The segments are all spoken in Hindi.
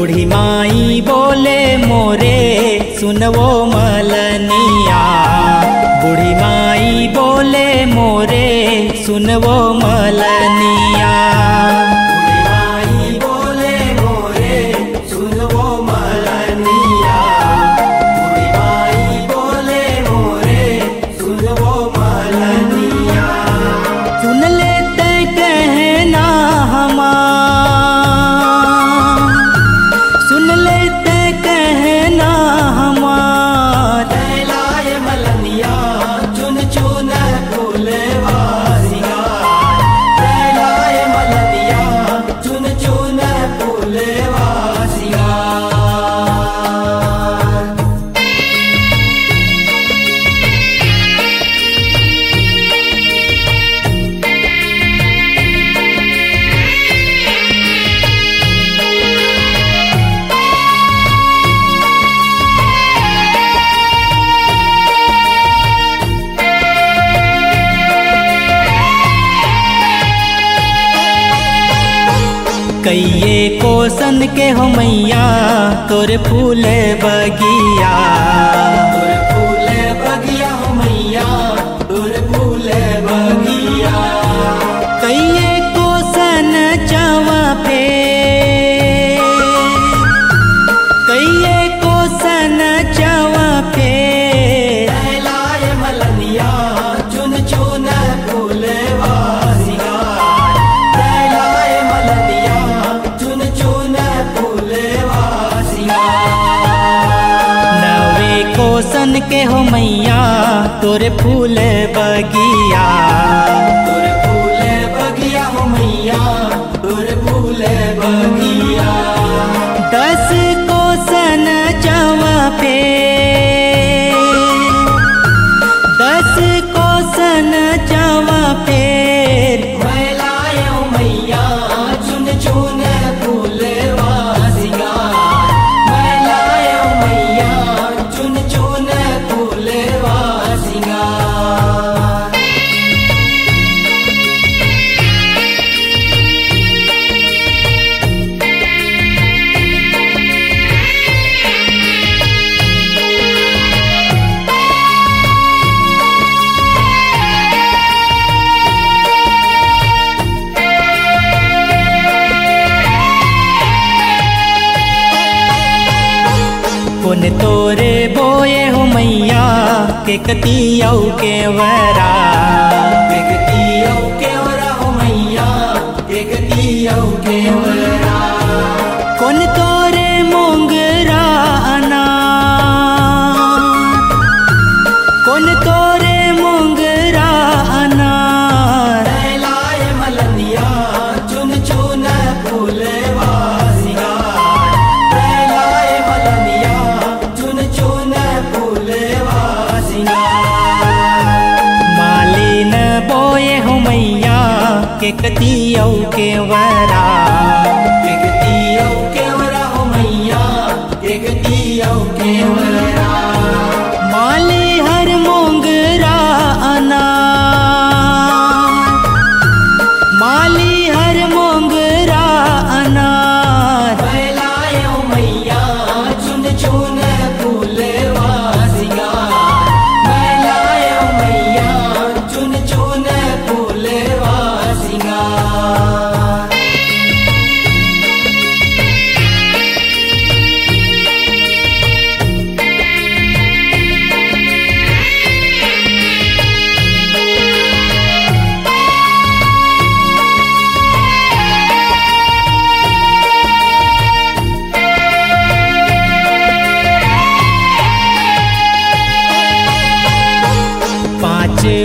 बूढ़ी माई बोले मोरे सुनवो मलनिया। बूढ़ी माई बोले मोरे सुनवो मलनिया। कइये कोसन के हो मैया तोरे फूले बगिया। तोर फूल बगिया हो मैया तोर फूल बगिया। चावा पे के हो मैया तोरे फूल बगिया। तोरे फूल बगिया हो मैया तोरे फूल बगिया। कोन तोरे बोए हो मैया, के कतियौ के वरा। के कतियौ के वरा हो मैया, के कतियौ के वरा। कौन तोरे के कतियौ के वरा।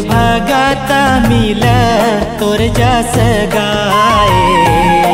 भगत मिला तोर जस गाए।